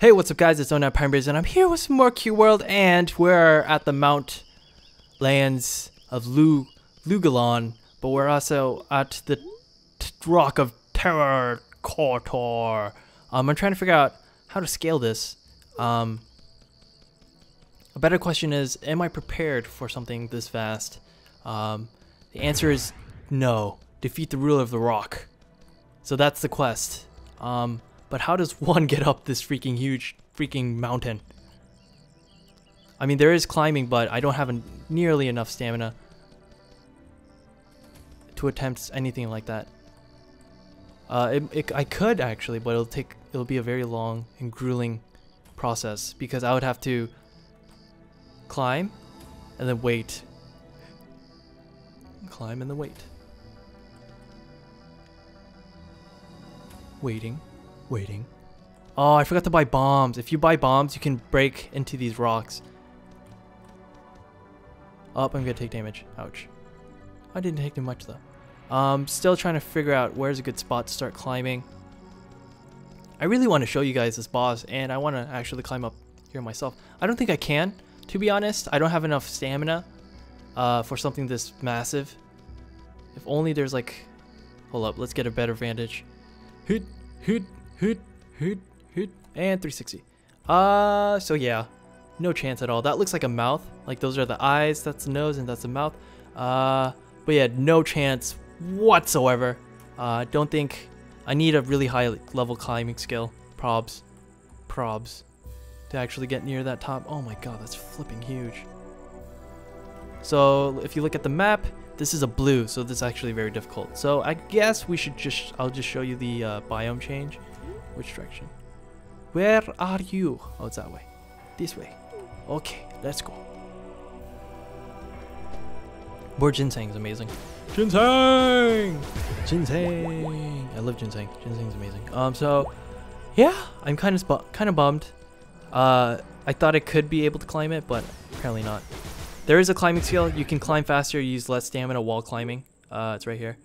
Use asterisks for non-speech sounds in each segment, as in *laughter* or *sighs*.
Hey, what's up guys, it's oNight Pineberries and I'm here with some more Cube World and we're at the Mount lands of Lu Lugalon, but we're also at the Rock of Terror Kotor. Um, I'm trying to figure out how to scale this. Um, a better question is, am I prepared for something this vast? Um, the answer is no. Defeat the ruler of the rock. So that's the quest. Um, but how does *laughs* one get up this freaking huge freaking mountain? I mean, there is climbing, but I don't have a, nearly enough stamina to attempt anything like that. Uh, it, it, I could actually, but it'll take it'll be a very long and grueling process because I would have to climb and then wait. Climb and then wait. Waiting, waiting. Oh, I forgot to buy bombs. If you buy bombs, you can break into these rocks. Oh, I'm gonna take damage. Ouch. I didn't take too much though. Um, still trying to figure out where's a good spot to start climbing. I really want to show you guys this boss, and I want to actually climb up here myself. I don't think I can, to be honest. I don't have enough stamina uh, for something this massive. If only there's like... Hold up, let's get a better vantage. Hoot, hoot, hoot, hoot, hoot, and 360. Uh, so yeah, no chance at all. That looks like a mouth. Like those are the eyes, that's the nose, and that's the mouth. Uh, but yeah, no chance whatsoever. Uh, don't think I need a really high level climbing skill. Probs. Probs. To actually get near that top. Oh my god, that's flipping huge. So if you look at the map, this is a blue, so this is actually very difficult. So I guess we should just, I'll just show you the uh, biome change. Which direction? Where are you? Oh, it's that way. This way. Okay, let's go. More ginseng is amazing. Ginseng! Ginseng! I love ginseng. Ginseng's amazing. Um, so, yeah, I'm kind of kind of bummed. Uh, I thought I could be able to climb it, but apparently not. There is a climbing skill. You can climb faster, use less stamina while climbing. Uh, it's right here.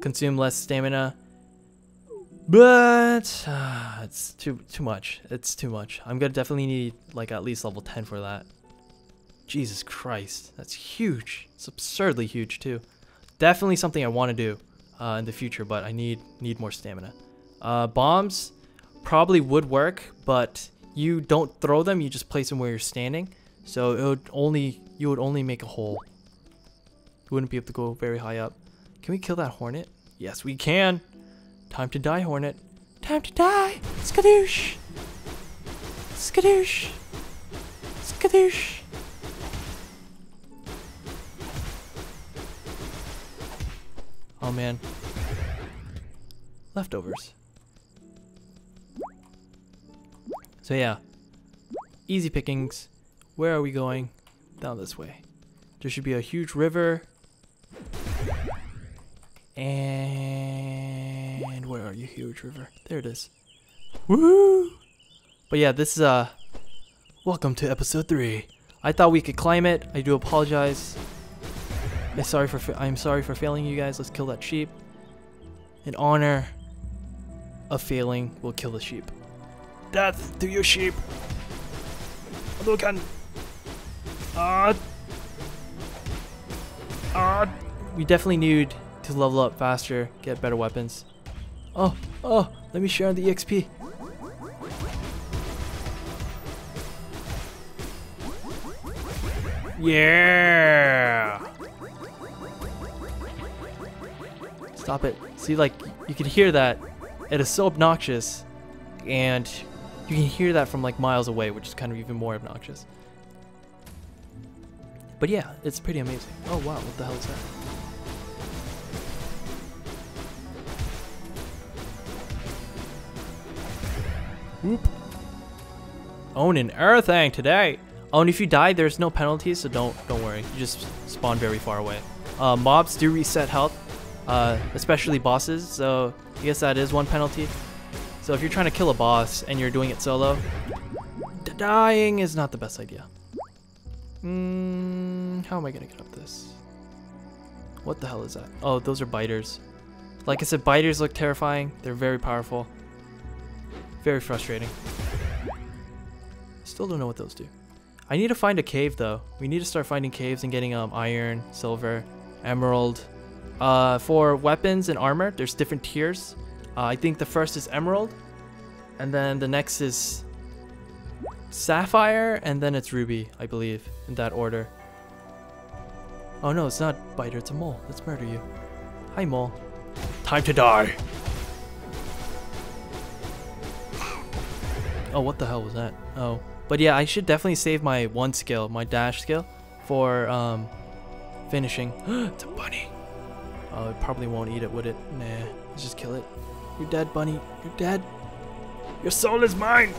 Consume less stamina. But uh, it's too too much. It's too much. I'm gonna definitely need like at least level 10 for that. Jesus Christ, that's huge. It's absurdly huge too. Definitely something I want to do uh, in the future, but I need need more stamina. Uh, bombs probably would work, but you don't throw them. You just place them where you're standing. So it would only you would only make a hole. You wouldn't be able to go very high up. Can we kill that hornet? Yes, we can. Time to die, hornet. Time to die. Skadoosh. Skadoosh. Skadoosh. Oh man. Leftovers. So yeah. Easy pickings. Where are we going? Down this way. There should be a huge river. And where are you, huge river? There it is. Woo! But yeah, this is uh welcome to episode 3. I thought we could climb it. I do apologize. I'm sorry for I'm sorry for failing you guys. Let's kill that sheep. In honor of failing, we'll kill the sheep. Death to your sheep. Hadouken. Ah. Ah. We definitely need to level up faster, get better weapons. Oh, oh, let me share the EXP. Yeah. Stop it. See, like, you can hear that. It is so obnoxious. And you can hear that from, like, miles away, which is kind of even more obnoxious. But yeah, it's pretty amazing. Oh, wow. What the hell is that? Whoop. Owning everything today. Oh, and if you die, there's no penalties, so don't don't worry. You just spawn very far away. Uh, mobs do reset health, uh, especially bosses, so I guess that is one penalty. So if you're trying to kill a boss and you're doing it solo, dying is not the best idea. Mm, how am I gonna get up this? What the hell is that? Oh, those are biters. Like I said, biters look terrifying. They're very powerful. Very frustrating. Still don't know what those do. I need to find a cave though. We need to start finding caves and getting um iron, silver, emerald. Uh, for weapons and armor, there's different tiers. Uh, I think the first is emerald, and then the next is sapphire, and then it's ruby, I believe, in that order. Oh no, it's not biter, it's a mole. Let's murder you. Hi mole. Time to die. Oh, what the hell was that? Oh. But yeah, I should definitely save my one skill, my dash skill, for um, finishing. *gasps* it's a bunny. Oh, it probably won't eat it, would it? Nah, let's just kill it. You're dead, bunny. You're dead. Your soul is mine.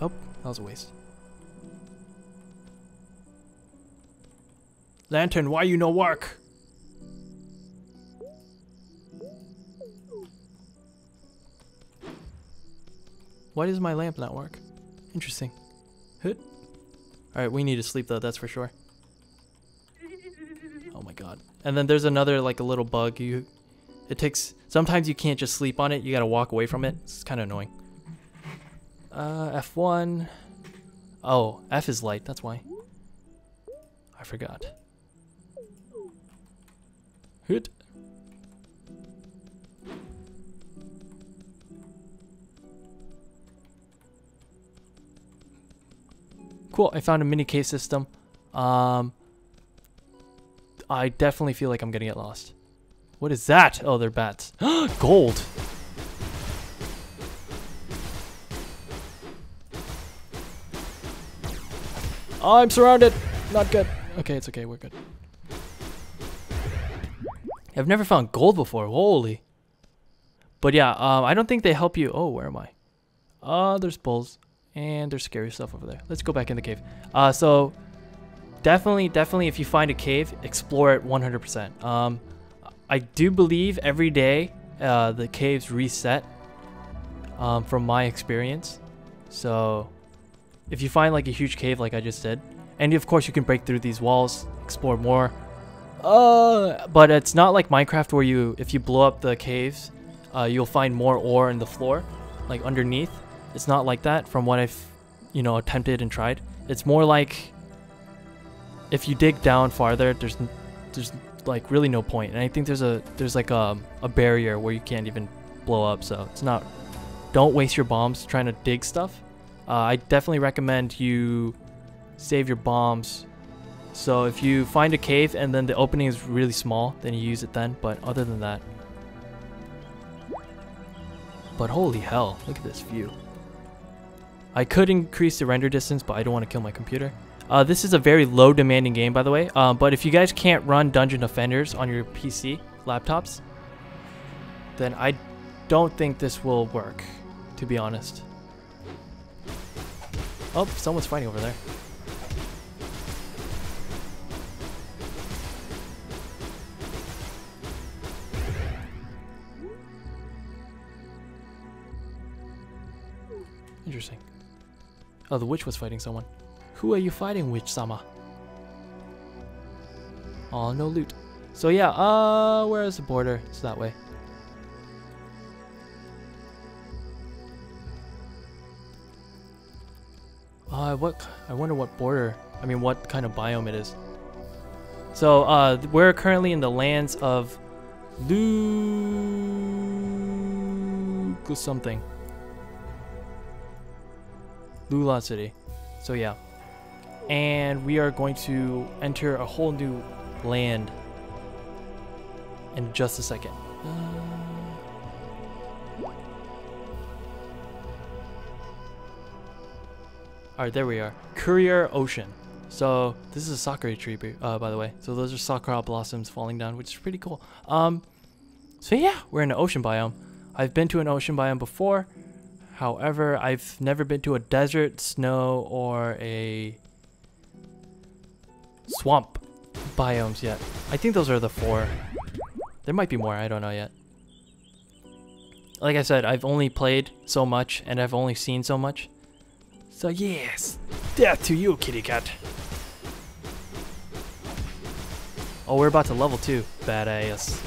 Oh, that was a waste. Lantern, why you no work? Why does my lamp not work? Interesting. Hood. Alright, we need to sleep though, that's for sure. Oh my god. And then there's another like a little bug. You it takes sometimes you can't just sleep on it, you gotta walk away from it. It's kinda annoying. Uh F1. Oh, F is light, that's why. I forgot. Hood. Cool, I found a mini cave system. Um, I definitely feel like I'm gonna get lost. What is that? Oh, they're bats. *gasps* Gold! Oh, I'm surrounded! Not good. Okay, it's okay, we're good. I've never found gold before, holy. But yeah, um, I don't think they help you. Oh, where am I? Uh, there's bulls. And there's scary stuff over there. Let's go back in the cave. Uh, so definitely, definitely, if you find a cave, explore it 100%. Um, I do believe every day uh, the caves reset um, from my experience. So if you find like a huge cave like I just did, and of course you can break through these walls, explore more. Uh, but it's not like Minecraft where you, if you blow up the caves, uh, you'll find more ore in the floor, like underneath. It's not like that from what I've, you know, attempted and tried. It's more like if you dig down farther, there's there's like really no point. And I think there's a there's like a, a barrier where you can't even blow up. So it's not. Don't waste your bombs trying to dig stuff. Uh, I definitely recommend you save your bombs. So if you find a cave and then the opening is really small, then you use it then. But other than that. But holy hell, look at this view. I could increase the render distance, but I don't want to kill my computer. Uh, this is a very low demanding game, by the way. Um, but if you guys can't run Dungeon Defenders on your PC laptops, then I don't think this will work, to be honest. Oh, someone's fighting over there. Oh, the witch was fighting someone. Who are you fighting, witch-sama? Oh, no loot. So yeah, uh, where is the border? It's that way. Uh, what? I wonder what border. I mean, what kind of biome it is. So, uh, we're currently in the lands of Lu something. Lula City. So yeah. And we are going to enter a whole new land in just a second. Uh... Alright, there we are. Courier Ocean. So, this is a sakura tree, uh, by the way. So those are sakura blossoms falling down, which is pretty cool. Um, so yeah, we're in an ocean biome. I've been to an ocean biome before. However, I've never been to a desert, snow, or a swamp biomes yet. I think those are the four. There might be more, I don't know yet. Like I said, I've only played so much and I've only seen so much. So yes, death to you, kitty cat. Oh, we're about to level 2. Badass.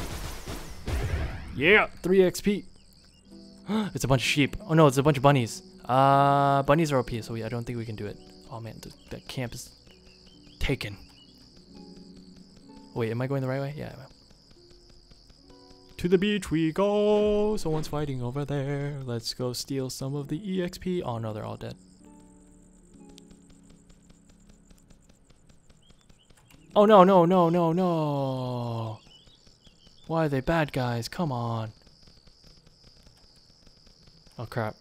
Yeah, 3 XP. *gasps* it's a bunch of sheep. Oh no, it's a bunch of bunnies. Uh, bunnies are OP, so we, I don't think we can do it. Oh man, th that camp is taken. Wait, am I going the right way? Yeah. To the beach we go. Someone's fighting over there. Let's go steal some of the EXP. Oh no, they're all dead. Oh no, no, no, no, no. Why are they bad guys? Come on. Oh crap.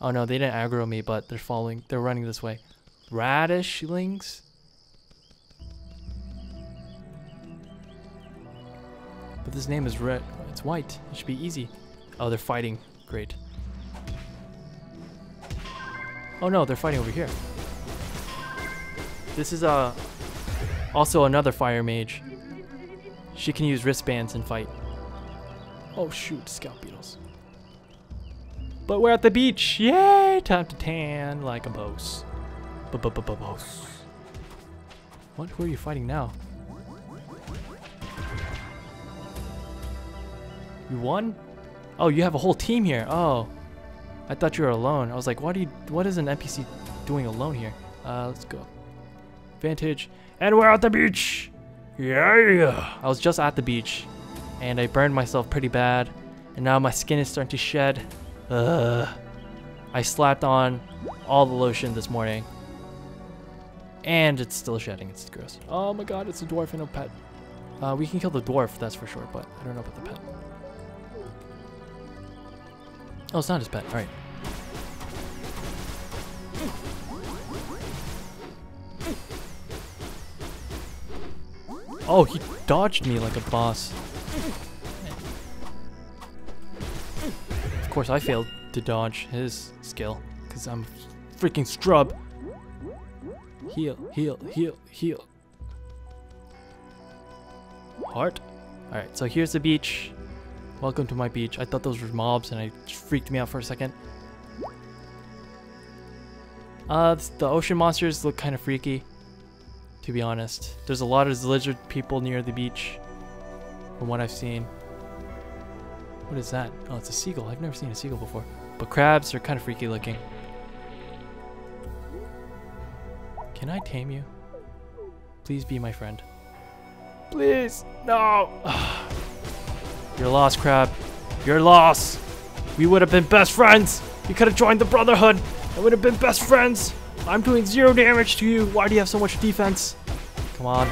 Oh no, they didn't aggro me, but they're following. They're running this way. Radishlings? But this name is red. It's white. It should be easy. Oh, they're fighting. Great. Oh no, they're fighting over here. This is uh, also another fire mage. She can use wristbands and fight. Oh shoot, scout beetles. But we're at the beach. Yay! Time to tan like a boss. Boss. What? Who are you fighting now? You won? Oh, you have a whole team here. Oh. I thought you were alone. I was like, what do you what is an NPC doing alone here? Uh, let's go. Vantage. And we're at the beach! Yeah! I was just at the beach. And I burned myself pretty bad. And now my skin is starting to shed. Ugh. I slapped on all the lotion this morning. And it's still shedding. It's gross. Oh my god, it's a dwarf and a pet. Uh, we can kill the dwarf, that's for sure, but I don't know about the pet. Oh, it's not his pet. Alright. Oh, he dodged me like a boss. Course, I failed to dodge his skill, because I'm freaking scrub. Heal, heal, heal, heal. Heart. Alright, so here's the beach. Welcome to my beach. I thought those were mobs and it freaked me out for a second. Uh, the ocean monsters look kind of freaky, to be honest. There's a lot of lizard people near the beach, from what I've seen. What is that? Oh, it's a seagull. I've never seen a seagull before. But crabs are kind of freaky looking. Can I tame you? Please be my friend. Please, no! *sighs* You're lost, Crab. You're lost. We would have been best friends. You could have joined the Brotherhood. I would have been best friends. I'm doing zero damage to you. Why do you have so much defense? Come on.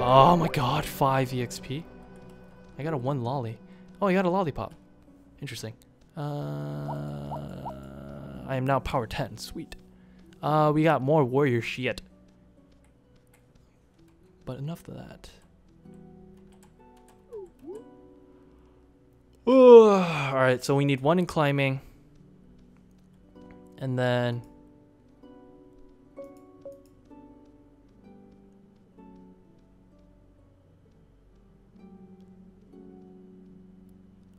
Oh my god, 5 EXP. I got a 1 lolly. Oh, I got a lollipop. Interesting. Uh, I am now power 10. Sweet. Uh, we got more warrior shit. But enough of that. Alright, so we need one in climbing. And then...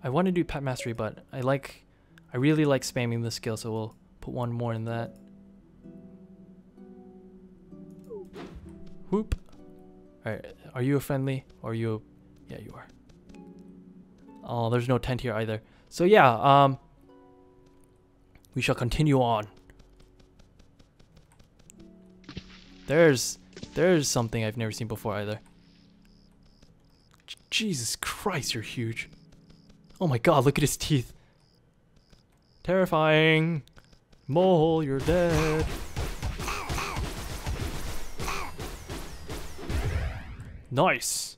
I want to do pet mastery, but I like... I really like spamming the skill, so we'll put one more in that. Whoop. Alright, are you a friendly? Or are you a... Yeah, you are. Oh, there's no tent here either. So yeah, um, we shall continue on. There's, there's something I've never seen before either. J Jesus Christ, you're huge. Oh my god, look at his teeth. Terrifying. Mole, you're dead. Nice.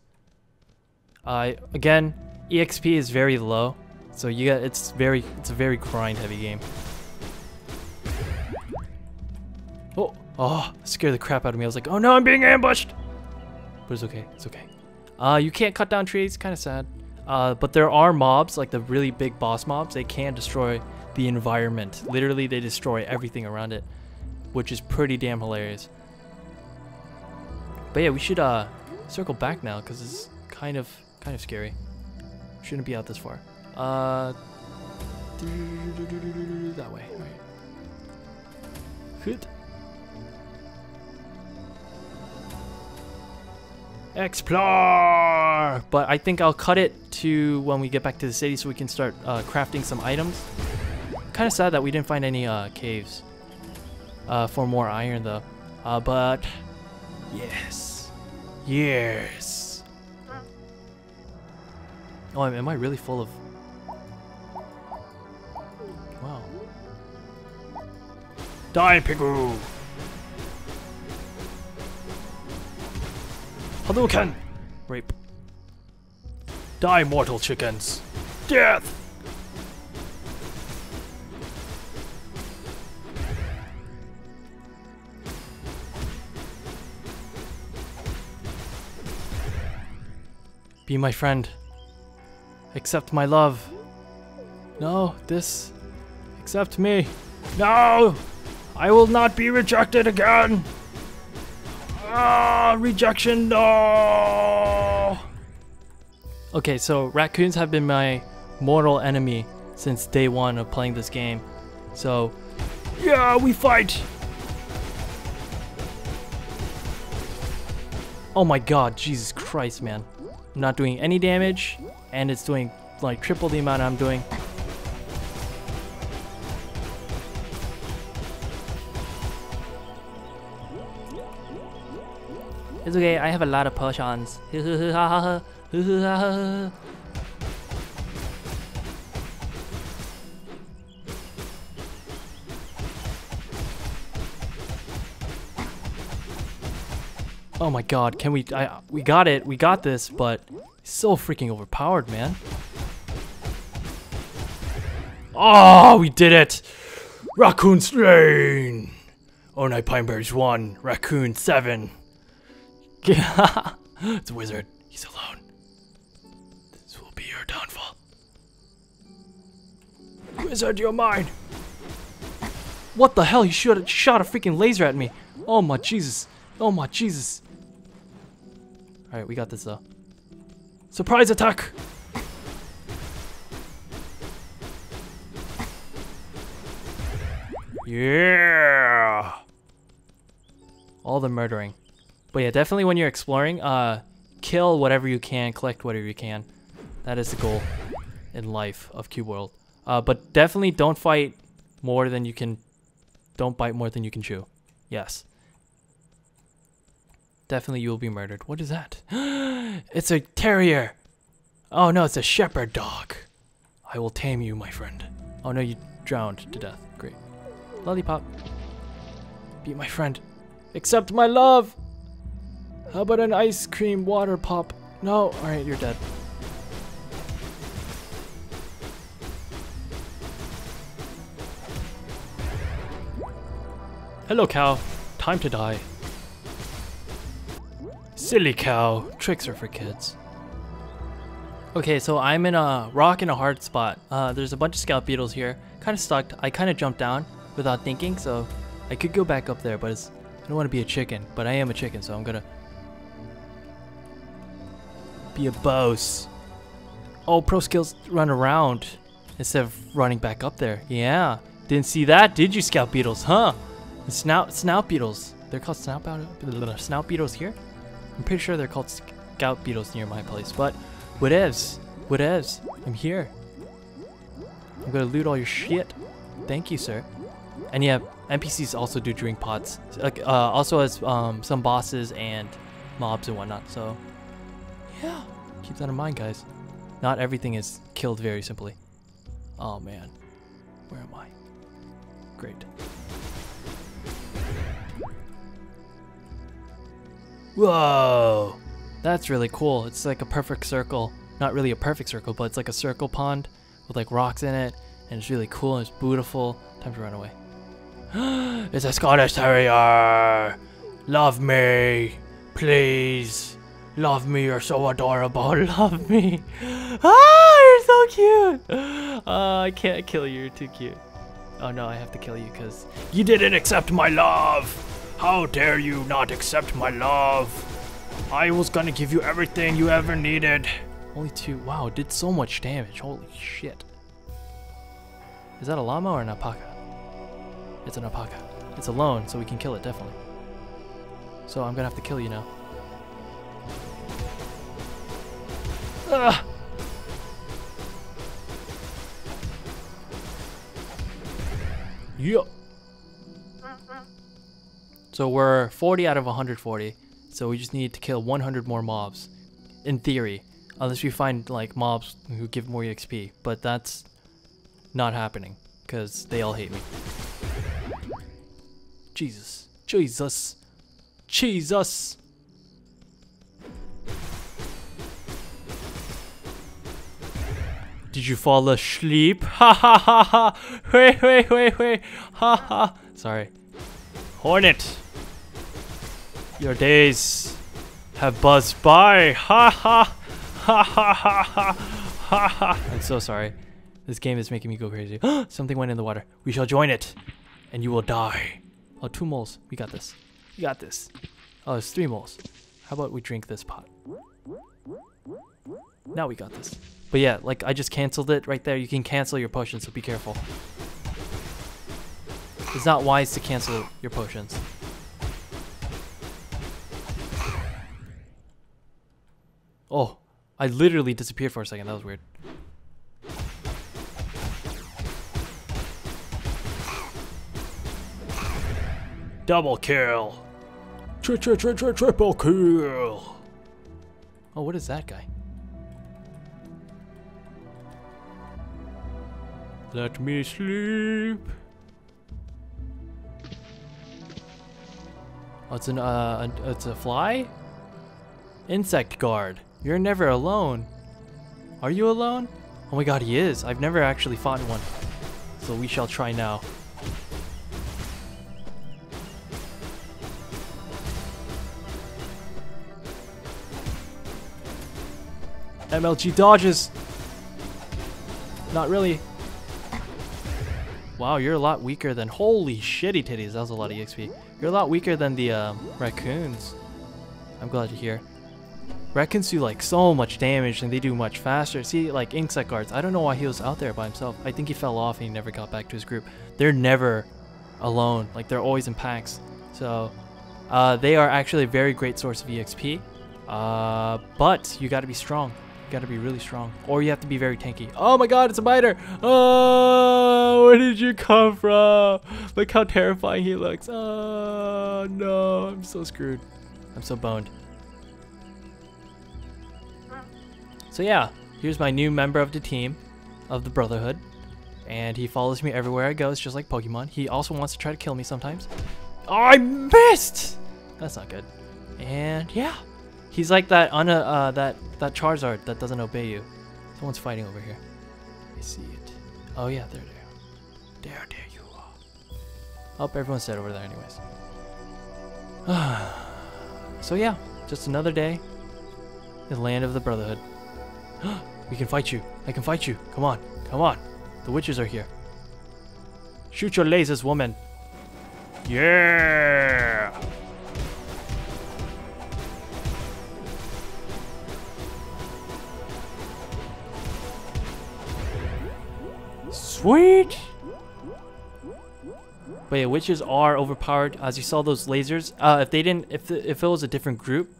Uh, again, EXP is very low, so you got it's very it's a very grind heavy game. Oh, oh, scared the crap out of me. I was like, oh no, I'm being ambushed. But it's okay, it's okay. Uh, you can't cut down trees, kind of sad. Uh, but there are mobs, like the really big boss mobs, they can destroy the environment. Literally, they destroy everything around it, which is pretty damn hilarious. But yeah, we should uh circle back now because it's kind of kind of scary. Shouldn't be out this far. Uh, that way. Good. Explore! But I think I'll cut it to when we get back to the city so we can start uh, crafting some items. kind of sad that we didn't find any uh, caves uh, for more iron though. Uh, but yes, yes. Oh, am- am I really full of? Wow. Die, Pigu! Hadouken! Rape. Die, mortal chickens! Death! Be my friend. Accept my love. No, this. Accept me. No! I will not be rejected again! Ah, rejection, no! Okay, so raccoons have been my mortal enemy since day one of playing this game. So, yeah, we fight! Oh my god, Jesus Christ, man. I'm not doing any damage, and it's doing like triple the amount I'm doing. It's okay, I have a lot of potions. Oh my god, can we I we got it. We got this, but so freaking overpowered, man. Oh, we did it. Raccoon slain. Oh, Night Pineberries 1, Raccoon 7. *laughs* it's a wizard. He's alone. This will be your downfall. Wizard, you're mine. What the hell? He should have shot a freaking laser at me. Oh my Jesus. Oh my Jesus. Alright, we got this though. Surprise attack! Yeah! All the murdering. But yeah, definitely when you're exploring, uh, kill whatever you can, collect whatever you can. That is the goal in life of Cube World. Uh, but definitely don't fight more than you can. Don't bite more than you can chew. Yes. Definitely you will be murdered. What is that? *gasps* it's a terrier. Oh no, it's a shepherd dog. I will tame you, my friend. Oh no, you drowned to death. Great. Lollipop. Be my friend. Accept my love. How about an ice cream water pop? No. Alright, you're dead. Hello, cow. Time to die. Silly cow. Tricks are for kids. Okay, so I'm in a rock in a hard spot. Uh, there's a bunch of scout beetles here. Kind of stuck. I kind of jumped down without thinking, so I could go back up there, but it's, I don't want to be a chicken. But I am a chicken, so I'm gonna be a boss. Oh, pro skills run around instead of running back up there. Yeah, didn't see that, did you, scout beetles? Huh? Snout snout beetles. They're called snout. Snout beetles here. I'm pretty sure they're called scout beetles near my place. But whatevs, whatevs. I'm here. I'm gonna loot all your shit. Thank you, sir. And yeah, NPCs also do drink pots. Like, uh, also as um, some bosses and mobs and whatnot. So *gasps* yeah, keep that in mind, guys. Not everything is killed very simply. Oh man, where am I? Great. Whoa! That's really cool. It's like a perfect circle. Not really a perfect circle, but it's like a circle pond with like rocks in it. And it's really cool and it's beautiful. Time to run away. *gasps* it's a Scottish Terrier! Love me! Please! Love me, you're so adorable. *laughs* Love me. Ah, you're so cute. Uh, I can't kill you, you're too cute. Oh no, I have to kill you because you didn't accept my love. How dare you not accept my love? I was gonna give you everything you ever needed. Only two. Wow, did so much damage. Holy shit. Is that a llama or an alpaca? It's an alpaca. It's alone, so we can kill it, definitely. So I'm gonna have to kill you now. Yeah. So we're 40 out of 140. So we just need to kill 100 more mobs. In theory. Unless we find like mobs who give more XP. But that's not happening. Because they all hate me. Jesus. Jesus. Jesus. Did you fall asleep? *laughs* Ha ha ha ha! Wait, wait, wait, wait! Ha ha! Sorry. Hornet! Your days have buzzed by! Ha ha! Ha ha ha ha! Ha ha! I'm so sorry. This game is making me go crazy. *gasps* Something went in the water. We shall join it, and you will die. Oh, two moles. We got this. We got this. Oh, it's three moles. How about we drink this pot? Now we got this. But yeah, like I just canceled it right there. You can cancel your potions, so be careful. It's not wise to cancel your potions. Oh, I literally disappeared for a second. That was weird. Double kill. Tri tri tri tri triple kill. Oh, what is that guy? Let me sleep. Oh, it's an uh, it's a fly. Insect guard. You're never alone. Are you alone? Oh my god, he is. I've never actually fought one. So we shall try now. MLG dodges. Not really. Wow, you're a lot weaker than... Holy shitty titties, that was a lot of EXP. You're a lot weaker than the um, raccoons. I'm glad you're here. Raccoons do like so much damage and they do much faster. See, like insect guards, I don't know why he was out there by himself. I think he fell off and he never got back to his group. They're never alone. Like they're always in packs. So uh, they are actually a very great source of EXP. Uh, but you got to be strong. Got to be really strong. Or you have to be very tanky. Oh my god, it's a biter! Oh, where did you come from? Look how terrifying he looks. Oh no, I'm so screwed. I'm so boned. So yeah, here's my new member of the team of the Brotherhood. And he follows me everywhere I go. It's just like Pokemon. He also wants to try to kill me sometimes. Oh, I missed! That's not good. And yeah, he's like that on a uh, that that Charizard that doesn't obey you. Someone's fighting over here. I see it. Oh yeah, there, there, there, there you are. Oh, everyone's dead over there, anyways. *sighs* so yeah, just another day in the land of the Brotherhood. *gasps* we can fight you. I can fight you. Come on. Come on. The witches are here. Shoot your lasers, woman. Yeah! Sweet! But yeah, witches are overpowered. As you saw those lasers, uh, if they didn't, if if it was a different group,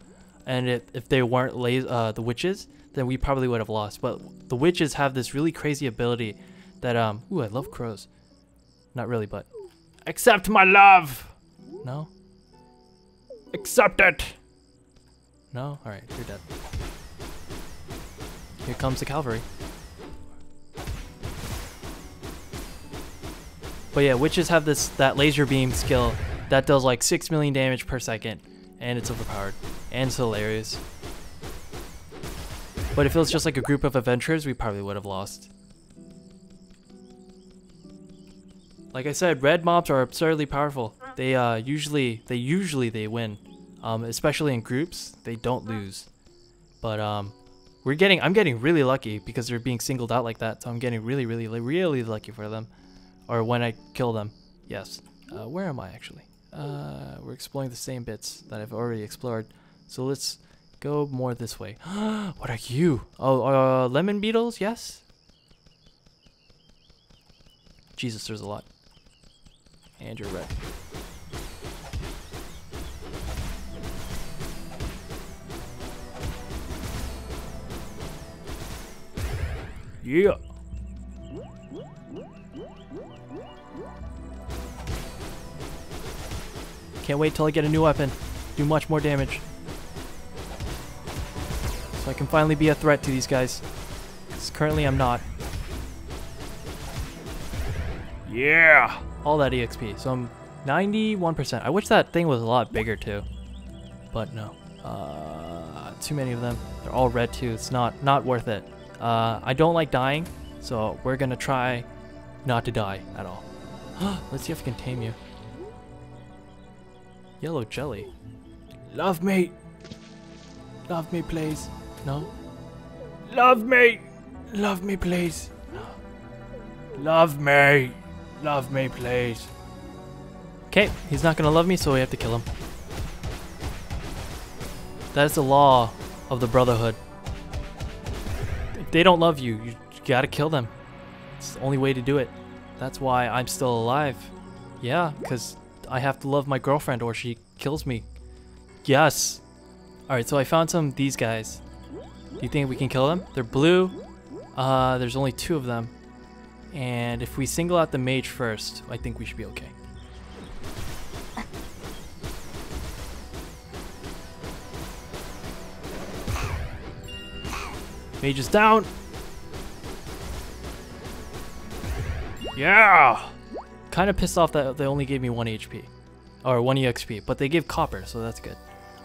and if, if they weren't uh, the witches, then we probably would have lost. But the witches have this really crazy ability that, um, ooh, I love crows. Not really, but. Accept my love! No? Accept it! No? Alright, you're dead. Here comes the cavalry. But yeah, witches have this that laser beam skill that does like 6 million damage per second. And it's overpowered. And it's hilarious. But if it was just like a group of adventurers, we probably would have lost. Like I said, red mobs are absurdly powerful. They uh, usually, they usually they win. Um, especially in groups, they don't lose. But um, we're getting, I'm getting really lucky because they're being singled out like that. So I'm getting really, really, really lucky for them. Or when I kill them, yes. Uh, where am I actually? Uh, we're exploring the same bits that I've already explored. So let's go more this way. *gasps* what are you? Oh, uh, lemon beetles, yes? Jesus, there's a lot. And you're red. Yeah. Can't wait till I get a new weapon. Do much more damage. So I can finally be a threat to these guys. Because currently I'm not. Yeah! All that EXP. So I'm 91%. I wish that thing was a lot bigger too. But no. Uh, too many of them. They're all red too. It's not, not worth it. Uh, I don't like dying. So we're going to try not to die at all. *gasps* Let's see if I can tame you. Yellow jelly. Love me. Love me, please. No? Love me. Love me, please. Love me. Love me, please. Okay, he's not gonna love me, so we have to kill him. That is the law of the Brotherhood. If they don't love you, you gotta kill them. It's the only way to do it. That's why I'm still alive. Yeah, because I have to love my girlfriend or she kills me. Yes. Alright, so I found some these guys. Do you think we can kill them? They're blue. Uh, there's only two of them. And if we single out the mage first, I think we should be okay. Mage is down. Yeah! Kind of pissed off that they only gave me 1 HP. Or 1 EXP, but they give copper, so that's good.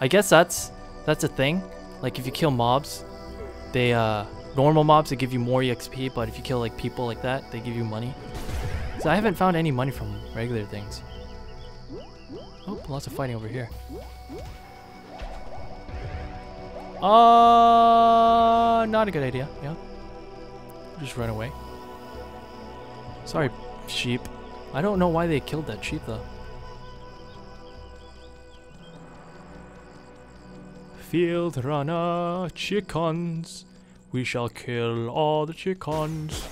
I guess that's that's a thing. Like if you kill mobs, they uh normal mobs they give you more EXP, but if you kill like people like that, they give you money. So I haven't found any money from regular things. Oh, lots of fighting over here. Uh, not a good idea. Yeah. Just run away. Sorry, sheep. I don't know why they killed that sheep though. Field runner, chickens. We shall kill all the chickens.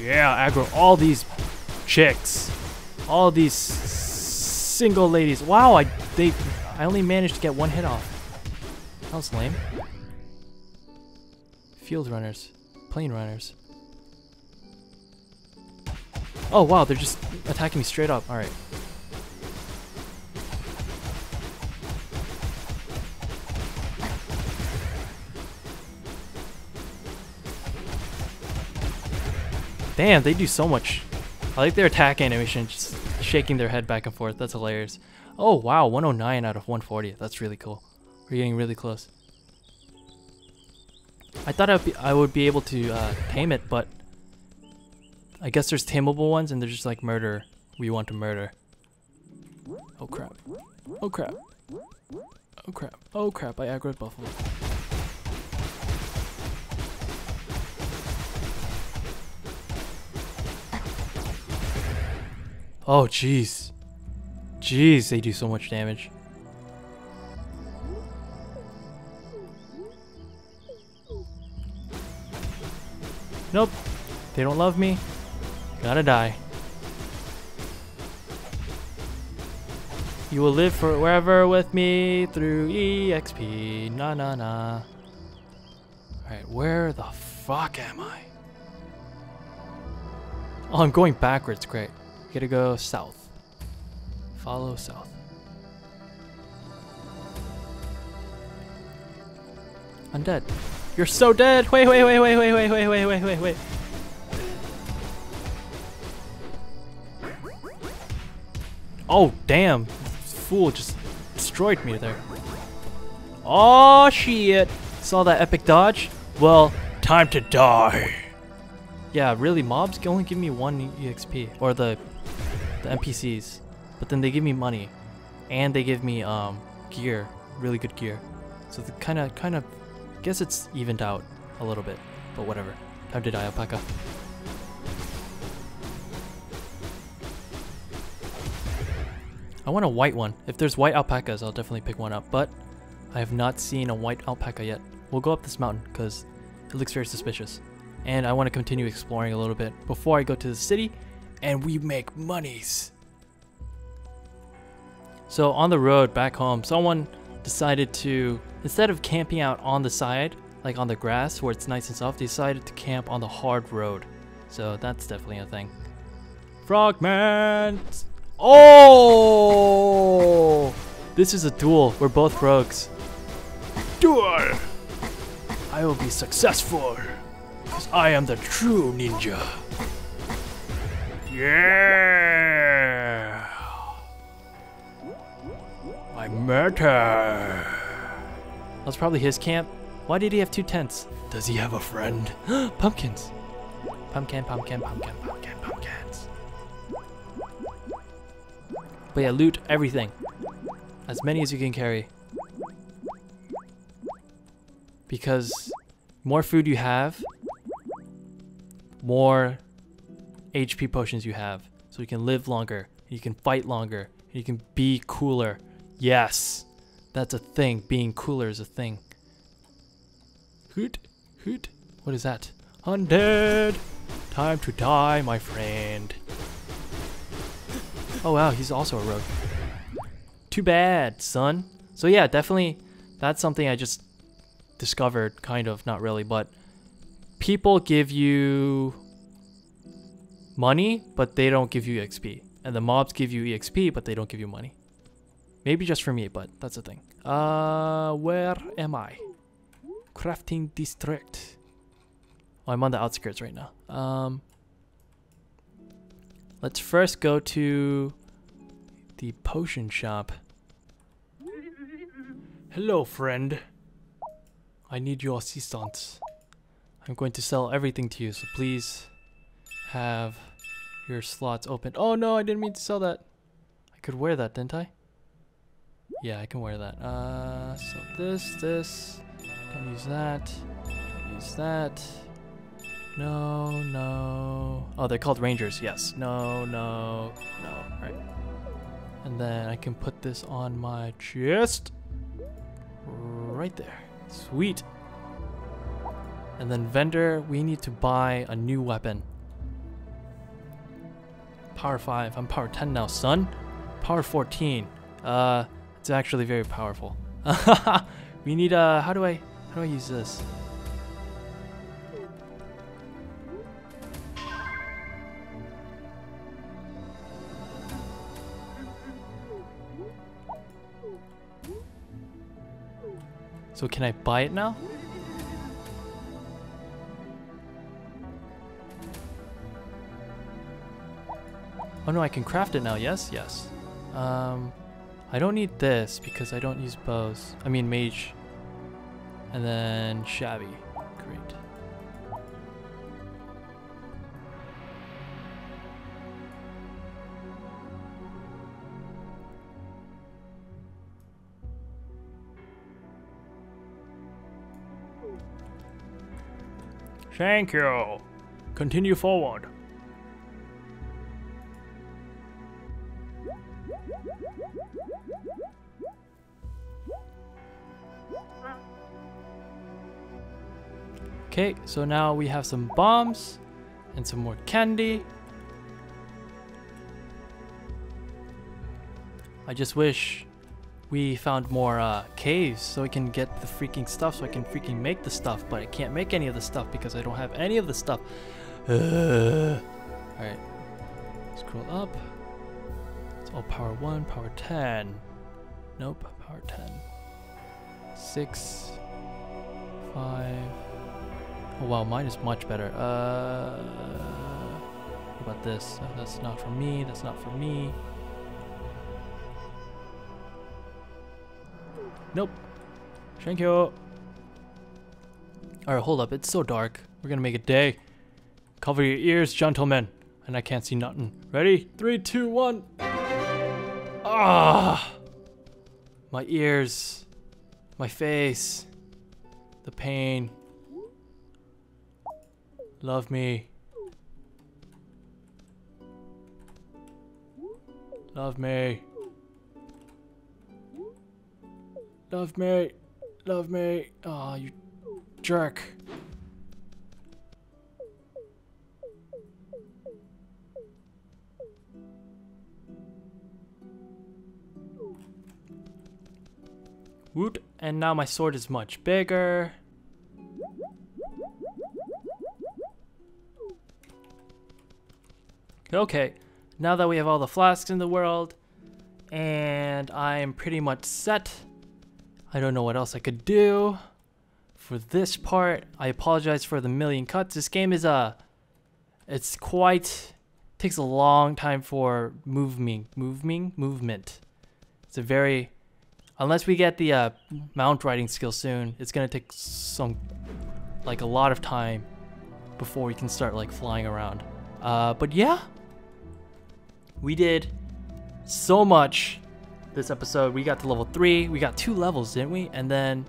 Yeah, aggro all these chicks. All these single ladies. Wow, I they I only managed to get one hit off. That was lame. Field runners. Plane runners. Oh wow, they're just attacking me straight up. Alright. Damn, they do so much. I like their attack animation, just shaking their head back and forth. That's hilarious. Oh wow, 109 out of 140. That's really cool. We're getting really close. I thought I'd be, I would be able to uh, tame it, but I guess there's tameable ones and they're just like murder. We want to murder. Oh crap. Oh crap. Oh crap. Oh crap, I aggroed buffalo. Oh jeez. Jeez, they do so much damage. Nope. They don't love me. Gotta die. You will live forever with me through EXP. Na na na. Alright, where the fuck am I? Oh, I'm going backwards. Great. Gotta go south. Follow south. Undead. You're so dead. Wait, wait, wait, wait, wait, wait, wait, wait, wait, wait, wait. Oh, damn. Fool just destroyed me there. Oh, shit. Saw that epic dodge? Well, time to die. Yeah, really, mobs can only give me one EXP. Or the, the NPCs. But then they give me money. And they give me um, gear. Really good gear. So the kind of, kind of Guess it's evened out a little bit, but whatever. Time to die, alpaca. I want a white one. If there's white alpacas, I'll definitely pick one up, but I have not seen a white alpaca yet. We'll go up this mountain because it looks very suspicious. And I want to continue exploring a little bit before I go to the city and we make monies. So on the road back home, someone decided to, instead of camping out on the side, like on the grass where it's nice and soft, decided to camp on the hard road. So that's definitely a thing. Frogman! Oh! This is a duel. We're both rogues. Duel! I will be successful. Because I am the true ninja. Yeah! I matter. That's probably his camp. Why did he have two tents? Does he have a friend? *gasps* Pumpkins. Pumpkin, pumpkin, pumpkin, pumpkin, pumpkins. But yeah, loot everything. As many as you can carry. Because more food you have, more HP potions you have. So you can live longer, you can fight longer, you can be cooler. Yes, that's a thing. Being cooler is a thing. Hoot, hoot. What is that? Undead! Time to die, my friend. Oh wow, he's also a rogue. Too bad, son. So yeah, definitely that's something I just discovered, kind of, not really, but people give you money, but they don't give you XP. And the mobs give you EXP, but they don't give you money. Maybe just for me, but that's the thing. Uh, where am I? Crafting district. Oh, I'm on the outskirts right now. Um, let's first go to the potion shop. Hello, friend. I need your assistance. I'm going to sell everything to you, so please have your slots open. Oh no, I didn't mean to sell that. I could wear that, didn't I? Yeah, I can wear that. Uh, so this, this, don't use that, don't use that. No, no. Oh, they're called rangers, yes. No, no, no, right. And then I can put this on my chest. Right there. Sweet. And then vendor, we need to buy a new weapon. Power 5. I'm power 10 now, son. Power 14. Uh, it's actually very powerful. *laughs* we need, uh, how do I, how do I use this? So can I buy it now? Oh no, I can craft it now, yes? Yes. Um, I don't need this because I don't use bows. I mean mage. And then shabby. Great. Thank you. Continue forward. Okay, so now we have some bombs and some more candy. I just wish we found more uh, caves so we can get the freaking stuff so I can freaking make the stuff, but I can't make any of the stuff because I don't have any of the stuff. *sighs* Alright, scroll up. It's all power 1, power 10. Nope, power 10. 6, 5. Oh wow, mine is much better. Uh, what about this? Uh, that's not for me, that's not for me. Nope. Thank you. Alright, hold up. It's so dark. We're gonna make a day. Cover your ears, gentlemen. And I can't see nothing. Ready? Three, two, one. Ah! My ears. My face. The pain. Love me. Love me. Love me. Love me. Oh, you jerk. Woot, and now my sword is much bigger. Okay, now that we have all the flasks in the world, and I'm pretty much set, I don't know what else I could do for this part. I apologize for the million cuts. This game is a, uh, it's quite, takes a long time for moving, moving, movement. It's a very, unless we get the uh, mount riding skill soon, it's gonna take some, like a lot of time before we can start like flying around. Uh, but yeah, we did so much this episode. We got to level three. We got two levels, didn't we? And then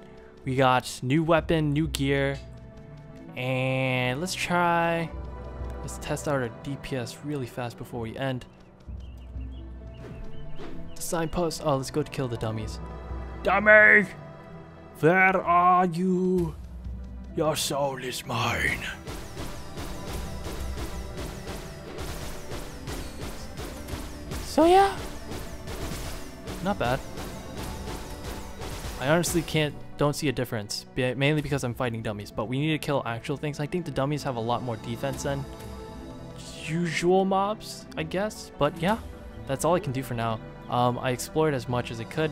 we got new weapon, new gear. And let's try, let's test out our DPS really fast before we end. The signpost. Oh, let's go to kill the dummies. Dummy! Where are you? Your soul is mine. So yeah, not bad. I honestly can't, don't see a difference, mainly because I'm fighting dummies, but we need to kill actual things. I think the dummies have a lot more defense than usual mobs, I guess, but yeah, that's all I can do for now. Um, I explored as much as I could.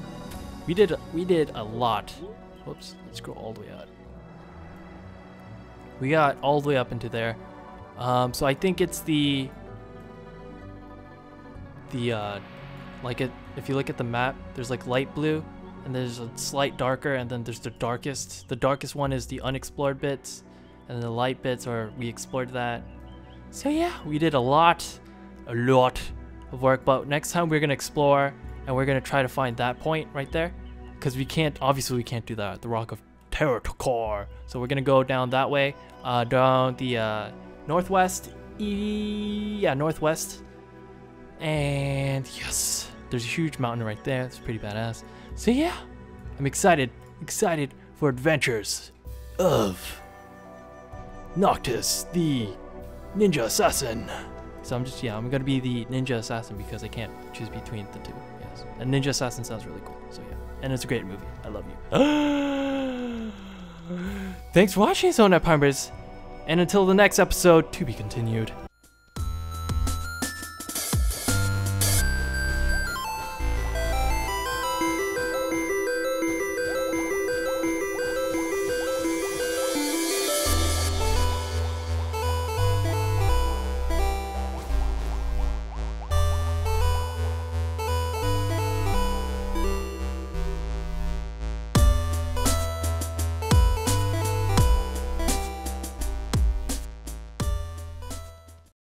We did, we did a lot. Whoops, let's go all the way out. We got all the way up into there. Um, so I think it's the the uh, like it if you look at the map there's like light blue and there's a slight darker and then there's the darkest the darkest one is the unexplored bits and the light bits are we explored that so yeah we did a lot a lot of work but next time we're gonna explore and we're gonna try to find that point right there because we can't obviously we can't do that the rock of Terror Core. so we're gonna go down that way uh, down the uh, northwest e yeah northwest and yes, there's a huge mountain right there. It's pretty badass. So yeah, I'm excited, excited for adventures of Noctis, the ninja assassin. So I'm just, yeah, I'm gonna be the ninja assassin because I can't choose between the two. Yes, and ninja assassin sounds really cool. So yeah, and it's a great movie. I love you. *gasps* Thanks for watching, Sonet Pimbers. And until the next episode, to be continued.